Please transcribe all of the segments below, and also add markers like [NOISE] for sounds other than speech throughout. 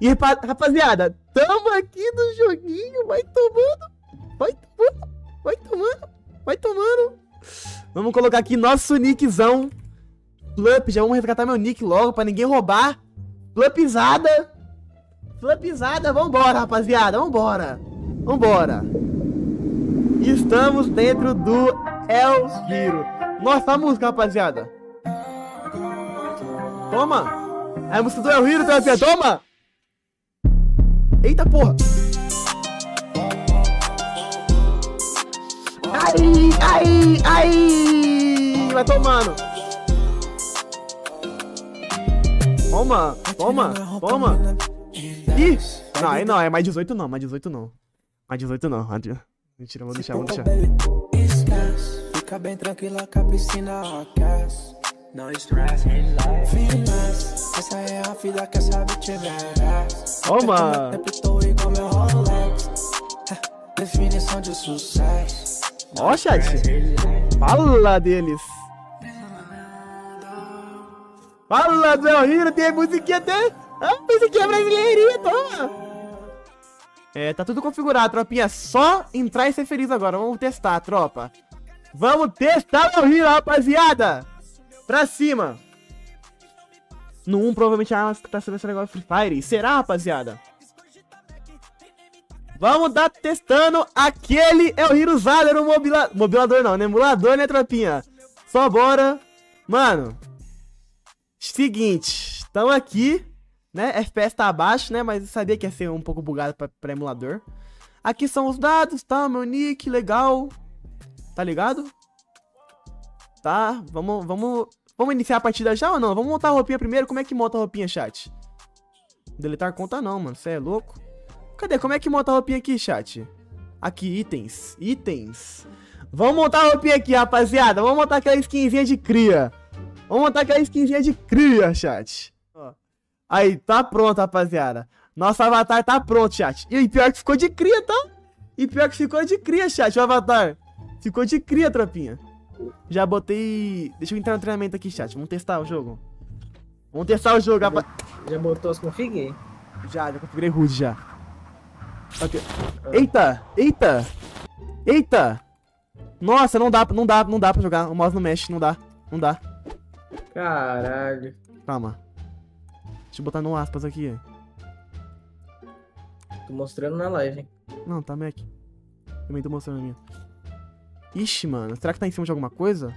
E rapaziada, tamo aqui no joguinho, vai tomando, vai tomando, vai tomando, vai tomando. Vamos colocar aqui nosso nickzão. Flup, já vamos resgatar meu nick logo pra ninguém roubar. Flupizada. Flupizada, vambora, rapaziada, vambora. Vambora. Estamos dentro do El Giro. Nossa, a música, rapaziada. Toma. É a música do El Giro, toma. Eita porra! Ai, ai, ai! Vai tomando! Toma, toma, toma! Ih! Não, aí não, é mais 18 não, mais 18 não. Mais 18 não. Mentira, vou deixar, vou deixar. Fica bem tranquila com a piscina aquece. Não estresse, relax. Essa é a vida que essa bitch merece. Toma! Definição de sucesso. Ó, chat. Fala deles. Fala do El Hiro, tem musiquinha até. Ah, musiquinha brasileirinha, toma. É, tá tudo configurado, tropinha. Só entrar e ser feliz agora. Vamos testar, tropa. Vamos testar o Hiro, rapaziada. Pra cima. No 1, provavelmente a arma que tá sendo esse negócio Free Fire. Será, rapaziada? Vamos dar testando aquele é o Hero Zader, o mobila... mobilador não, né? Emulador, né, tropinha? Só bora. Mano. Seguinte. Estamos aqui, né? FPS tá abaixo, né? Mas eu sabia que ia ser um pouco bugado pra, pra emulador. Aqui são os dados, tá? Meu nick, legal. Tá ligado? Tá, vamos, vamos, vamos iniciar a partida já ou não? Vamos montar a roupinha primeiro. Como é que monta a roupinha, chat? Deletar conta não, mano. Você é louco? Cadê? Como é que monta a roupinha aqui, chat? Aqui, itens. Itens. Vamos montar a roupinha aqui, rapaziada. Vamos montar aquela skinzinha de cria. Vamos montar aquela skinzinha de cria, chat. Aí, tá pronto, rapaziada. Nosso avatar tá pronto, chat. E pior que ficou de cria, tá? E pior que ficou de cria, chat, o avatar. Ficou de cria, tropinha. Já botei... Deixa eu entrar no treinamento aqui, chat. Vamos testar o jogo. Vamos testar o jogo, rapaz. Já botou as config? Já, já configurei HUD já. Okay. Eita! Eita! Eita! Nossa, não dá, não dá, não dá pra jogar. O mouse não mexe, não dá. Não dá. Caralho. Calma. Deixa eu botar no aspas aqui. Tô mostrando na live, hein? Não, tá Mac. Também tô mostrando a minha. Ixi, mano. Será que tá em cima de alguma coisa?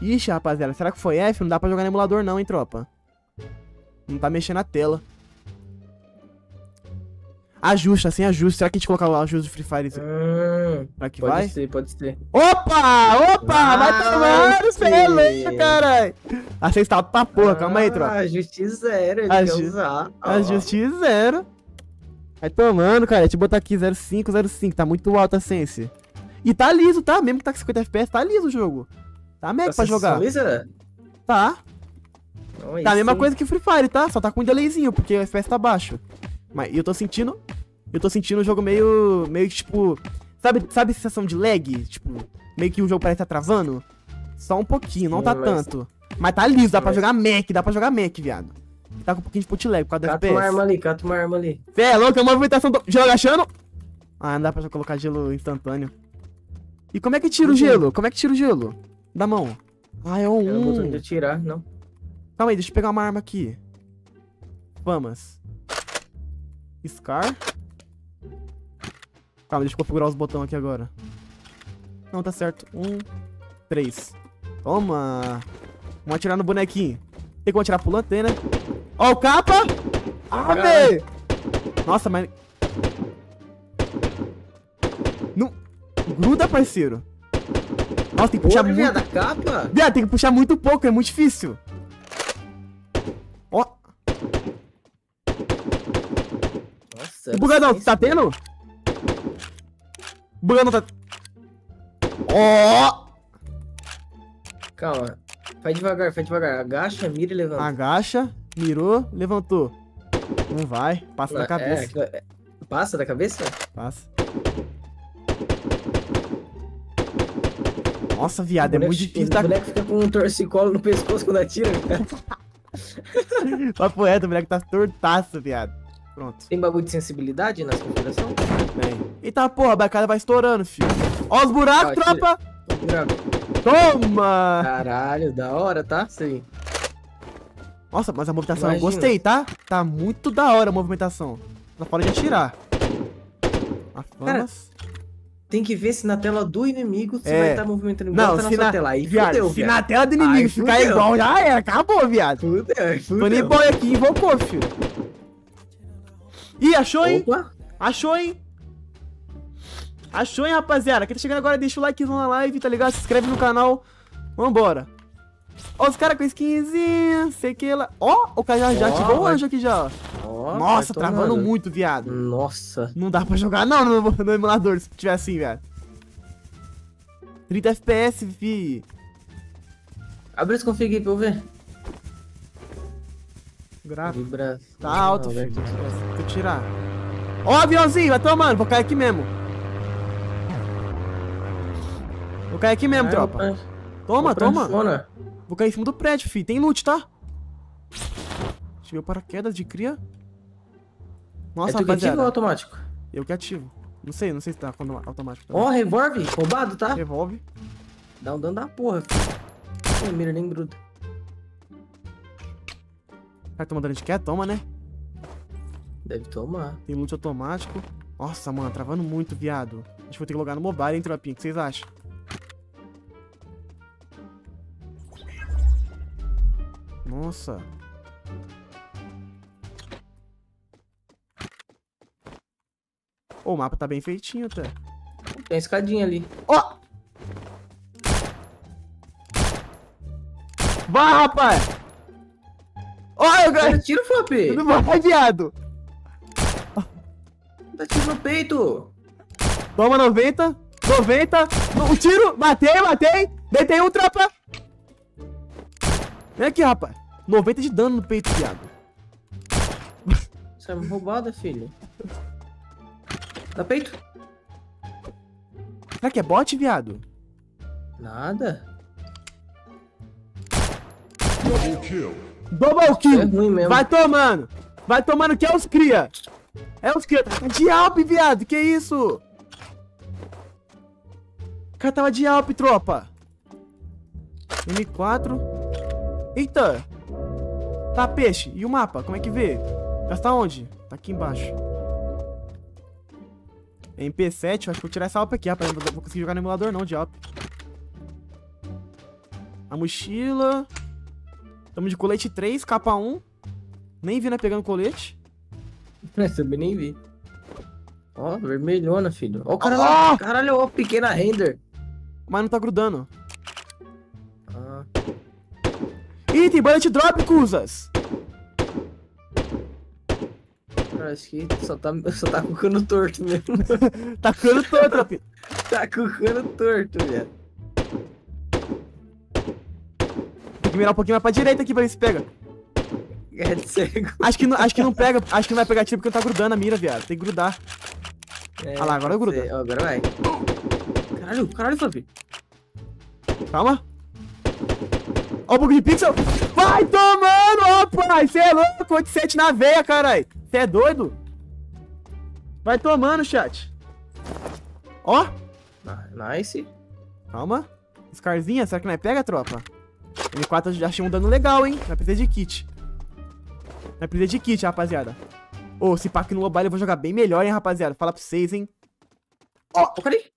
Ixi, rapaziada. Será que foi F? Não dá pra jogar no emulador não, hein, tropa. Não tá mexendo a tela. Ajuste, assim, ajuste. Será que a gente colocar o ajuste do Free Fire? Hum, Será que pode vai? Pode ser, pode ser. Opa! Opa! Ah, vai tomar no celeiro, caralho! Está pra porra, ah, calma aí, tropa. Ajuste zero, ele Aju quer usar. Ajuste zero. Vai tomando, cara. Deixa eu botar aqui 05, 05. Tá muito alto a sense. E tá liso, tá? Mesmo que tá com 50 FPS, tá liso o jogo. Tá mega pra jogar. Lisa? Tá. Não, tá a mesma sim. coisa que Free Fire, tá? Só tá com um delayzinho, porque o FPS tá baixo. Mas eu tô sentindo. Eu tô sentindo o jogo meio. meio tipo. Sabe, sabe a sensação de lag? Tipo, meio que o jogo parece tá travando? Só um pouquinho, não sim, tá mas... tanto. Mas tá liso, dá mas... pra jogar Mac, dá pra jogar Mac, viado. Tá com um pouquinho de put lag por causa FPS. Cata uma arma ali, cata uma arma ali. Fé, é louco, a movimentação do gelo agachando. Ah, não dá pra colocar gelo instantâneo. E como é que tira o gelo? Como é que tira o gelo? Da mão. Ah, é um. Eu não vou tirar, não. Calma aí, deixa eu pegar uma arma aqui. Vamos. Scar. Calma, deixa eu configurar os botões aqui agora. Não, tá certo. Um, três. Toma. Vamos atirar no bonequinho. Tem como atirar pulando? Tem, né? Ó o capa! Ah, velho! Nossa, mas... parceiro. Nossa, tem que puxar Porra, muito... da capa? Viado, tem que puxar muito pouco, é muito difícil. Ó. Nossa. Bugadão, tá tendo? Bugadão tá... Ó. Calma. Faz devagar, faz devagar. Agacha, mira e levanta. Agacha, mirou, levantou. Não vai, passa da cabeça. É, é, passa da cabeça? Passa. Nossa, viado, é muito difícil. O boneco fica com um torcicolo no pescoço quando atira, cara. [LAUGHS] Papo reto, o moleque tá tortaço, viado. Pronto. Tem bagulho de sensibilidade nas configurações? Bem. Eita porra, a bancada vai estourando, filho. Ó os buracos, tira- tropa! Buraco. Toma! Caralho, da hora, tá? Sim. Nossa, mas a movimentação eu Imagina. gostei, tá? Tá muito da hora a movimentação. Só fora de atirar. A Cara. Tem que ver se na tela do inimigo você É. vai estar movimentando igual Não, tá na se sua na, tela. Aí viado, fudeu, se viado. na tela do inimigo Ai, ficar fudeu. igual, já era, acabou, viado. Fudeu, Tony fudeu. Boy aqui invocou, filho. Ih, achou, hein? Opa. Achou, hein? Achou, hein, rapaziada? Quem tá chegando agora, deixa o like na live, tá ligado? Se inscreve no canal. Vambora. Ó, os caras com skinzinha, sei que lá. Ó, o cara já, já ativou o anjo aqui já. ó. Ó, Nossa, travando tomando. muito, viado. Nossa. Não dá pra jogar não no, no emulador se tiver assim, viado. 30 FPS, fi. Abre esse config aí pra eu ver. Gráfico. Vibra... Tá alto, filho. Vou tirar. Ó, aviãozinho, vai tomando. Vou cair aqui mesmo. Vou cair aqui mesmo, Ah, tropa. opa. Toma, toma. funciona. Vou cair em cima do prédio, fi. Tem loot, tá? Tive o paraquedas de cria. Nossa, é tu que ativa ou automático? Eu que ativo. Não sei, não sei se tá automático. Ó, revolve, roubado, tá? Revolve. Dá um dano da porra. filho. Mira nem gruda. Vai tomar dano de quer? Toma, né? Deve tomar. Tem loot automático. Nossa, mano, travando muito, viado. Acho que vou ter que logar no mobile, hein, tropinha? O que vocês acham? Nossa. O mapa tá bem feitinho até. Tem escadinha ali. Ó! Vai, rapaz! Olha, Cara, cara! tira o flop. Tudo vai, viado! Dá tiro no peito. Toma 90, 90, um tiro, matei, matei, deitei um, tropa. Vem aqui, rapaz. 90 de dano no peito, viado. Isso é uma roubada, filho. Dá peito? Será que é bot, viado? Nada. Double É kill. ruim mesmo. Vai tomando. Vai tomando que é os cria. É os cria. Tá de Alp, viado. Que isso? O cara tava de Alp, tropa. M4. Eita. Tá, peixe. E o mapa? Como é que vê? Já tá onde? Tá aqui embaixo. MP7. Acho que vou tirar essa Alp aqui, rapaz. Não vou conseguir jogar no emulador não de Alp. A mochila. Tamo de colete 3, capa 1. Nem vi, né, pegando colete. Eu também nem vi. Ó, vermelhona, filho. Ó o cara Ah! lá. Caralho, ó, pequena render. Mas não tá grudando. Tem bullet drop, Cusas. cara, acho que só tá, só tá com o cano torto mesmo. [LAUGHS] Tá ficando todo, tropinha. tá com o cano torto, velho. Tem que mirar um pouquinho mais pra direita aqui pra ver se pega. É de cego. Acho que, não, acho que não pega, acho que não vai pegar tiro porque não tá grudando a mira, viado. Tem que grudar. É, Ah lá, agora gruda. agora vai. Caralho, caralho, Flappy. Calma. Ó o bug de pixel. Vai tomando, ó, pai. Cê é louco, 87 na veia, carai. Cê é doido? Vai tomando, chat. Ó. Nice. Calma. Scarzinha, será que não é pega, tropa? M4 eu já achei um dano legal, hein? Vai precisar de kit. Vai precisar de kit, rapaziada. Ô, se pá aqui no mobile eu vou jogar bem melhor, hein, rapaziada. Fala pra vocês, hein. Ó, oh, cadê?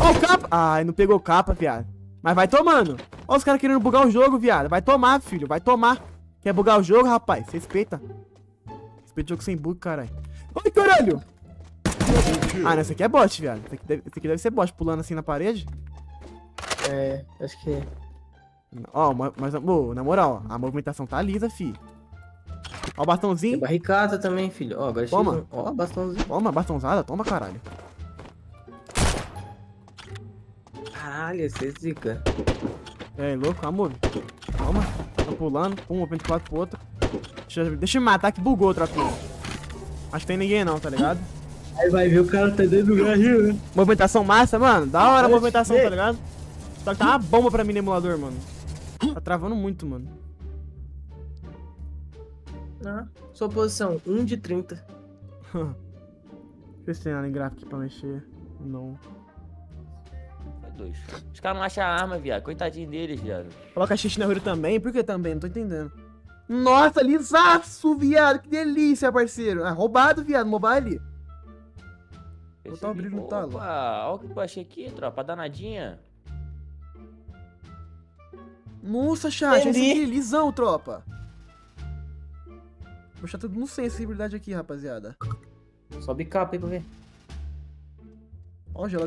Ó o capa. Ai, não pegou capa, viado. Mas vai tomando. Ó os caras querendo bugar o jogo, viado. Vai tomar, filho. Vai tomar. Quer bugar o jogo, rapaz? Respeita. Respeita o jogo sem bug, caralho. Ai, caralho. Ah, não, esse aqui é bot, viado. Esse aqui, deve, esse aqui deve ser bot, pulando assim na parede. É, acho que. Ó, ma- mas, na moral, a movimentação tá lisa, fi. Ó o Tem bastãozinho. barricada também, filho. Ó, agora Toma. X1. Ó, bastãozinho. Toma, bastãozada, toma, caralho. Caralho, esse é zica. É, louco, amor. Toma. Tá pulando. Um, movimento 4 pro outro. Deixa, eu- deixa eu me matar que bugou outra pila. Acho que tem ninguém não, tá ligado? Aí vai ver o cara tá dentro do barril, né? Movimentação massa, mano. Da hora a movimentação, tá ligado? Só que tá uma bomba pra mim no emulador, mano. Tá travando muito, mano. Ah, sua posição, 1 de 30. Deixa eu ver se tem nada em gráfico aqui pra mexer. Não. Dois. Os caras não acham a arma, viado. Coitadinho deles, viado. Coloca xixi na Hero também, por que também? Não tô entendendo. Nossa, lisaço, viado, que delícia, parceiro. Ah, roubado, viado, mobile. Botar o brilho no talo. Opa, olha o que eu achei aqui, tropa. Danadinha. Nossa, chat, esse aqui, lisão, tropa. Vou deixar tudo no sensibilidade aqui, rapaziada. Sobe capa aí pra ver. Ó o gelo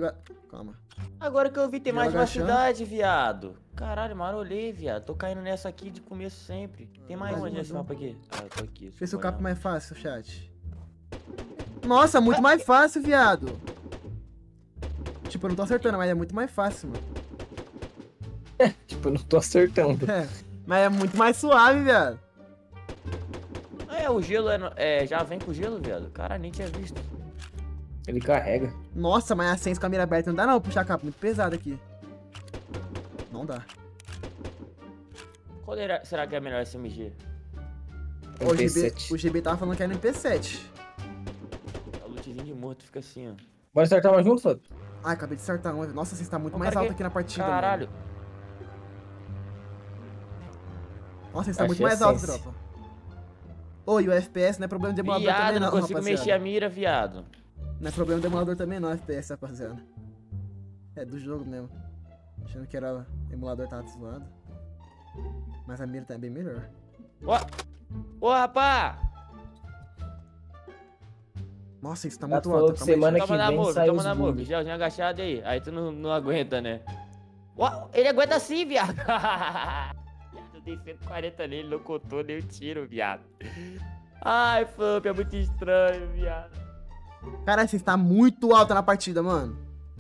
Calma. Agora que eu vi, tem mais uma cidade, viado. Caralho, marolei, viado. Tô caindo nessa aqui de começo sempre. Tem mais Mais onde uma, nesse mapa aqui? Ah, eu tô aqui. Deixa eu ver se o capo mais fácil, chat. Nossa, muito mais fácil, viado. Tipo, eu não tô acertando, mas é muito mais fácil, mano. [LAUGHS] Tipo, eu não tô acertando. É. [LAUGHS] Mas é muito mais suave, viado. É, o gelo é, é, já vem com gelo, viado. Cara, nem tinha visto. Ele carrega. Nossa, mas a sense com a mira aberta não dá não, puxar a capa, muito pesado aqui. Não dá. Qual era- será que é melhor SMG? Ó, o, GB, MP7. o GB tava falando que era MP7. A lutezinha de morto fica assim, ó. Bora startar uma junto, Fábio? Ai, acabei de acertar um. Nossa, você está muito mais alto que- aqui na partida. Caralho. Mano. Nossa, você está muito a mais alto, tropa. E o FPS não é problema de emulador Viado, também não não, consigo rapaziada. mexer a mira, viado. Não é problema do emulador também não, FPS, rapaziada. É do jogo mesmo. Achando que era emulador tava zoado. Mas a mira tá bem melhor. Ó, ô, rapá! Nossa, isso tá muito alto. que semana. Toma que na vem move, toma na move. Gelzinho agachado aí. Aí tu não, não aguenta, né? Ó, ele aguenta assim, viado. [LAUGHS] Viado, Eu dei 140 nele, não contou nem o tiro, viado. Ai, Fump, é muito estranho, viado. Caralho, você está muito alta na partida, mano.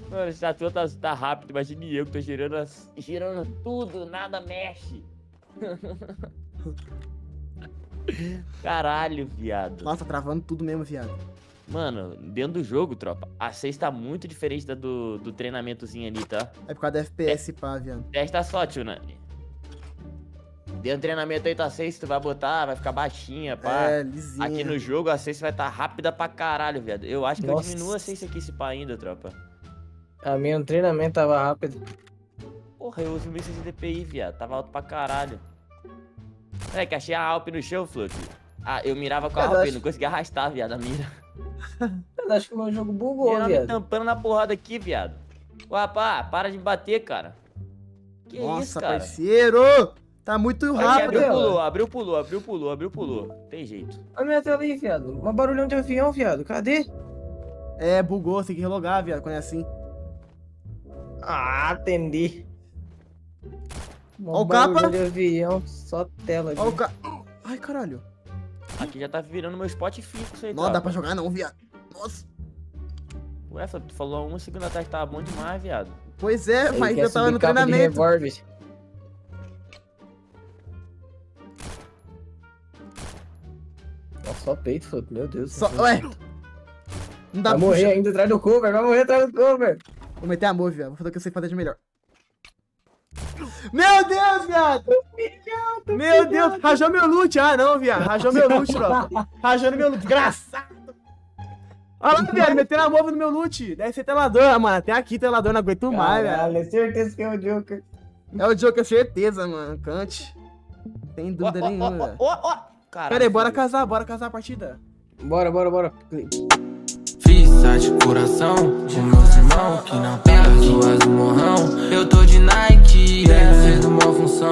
Mano, esse tatu tá, tá rápido, imagine eu que tô girando, as- girando tudo, nada mexe. [LAUGHS] Caralho, viado. Nossa, travando tudo mesmo, viado. Mano, dentro do jogo, tropa, a 6 tá muito diferente da do, do treinamentozinho ali, tá? É por causa da FPS, pá, viado. Testa só, tio Nani. Dentro do treinamento aí tá 6, tu vai botar, vai ficar baixinha, pá. É, lisinha. Aqui no jogo a 6 vai estar tá rápida pra caralho, viado. Eu acho que Nossa. eu diminuo a 6 aqui esse pá ainda, tropa. A minha treinamento tava rápido. Porra, eu uso 1060 DPI, viado. Tava alto pra caralho. Peraí, que achei a Alp no chão, Flup. Ah, eu mirava com a Alp, acho- não conseguia arrastar, viado, a mira. [LAUGHS] Eu acho que o meu jogo bugou, Geral me viado. tampando na porrada aqui, viado. Ô, rapá, para de me bater, cara. Que Nossa, isso, cara? parceiro! Tá muito rápido. abriu, pulou, abriu, pulou, abriu, pulou, abriu, pulou. Tem jeito. Olha a minha tela aí, viado. Uma barulhão de avião, viado. Cadê? É, bugou, tem que relogar, viado, quando é assim. Ah, atendi. Ó o Um capa. de avião, só tela. Ó o ca... Ai, caralho. Aqui já tá virando meu spot fixo aí, Não, dá tropa. pra jogar não, viado. Nossa. Ué, tu falou uma segunda atrás que tava bom demais, viado. Pois é, Ele mas eu tava no treinamento. Só peito. Meu Deus. Só... Ué. Não dá Vai morrer puxar. ainda atrás do cover, vai morrer atrás do cover. Vou meter a move. Vou fazer o que eu sei fazer de melhor. Meu Deus, viado! Meu Deus, rajou meu loot. Ah, não, viado. Rajou meu loot, no [LAUGHS] meu loot. Desgraçado. Olha lá, viado. Metendo a move no meu loot. Deve ser telador. Ah, mano, até aqui telador. Não aguento mais, velho. Caralho, é certeza que é o Joker. É o Joker, certeza, mano. Cante. Tem dúvida ó, nenhuma, ó, velho. Caralho. Pera aí, bora casar, bora casar a partida. Bora, bora, bora. Fissa de coração, de meus irmãos que não pega suas morrão. Eu tô de Nike, deve ser de uma função.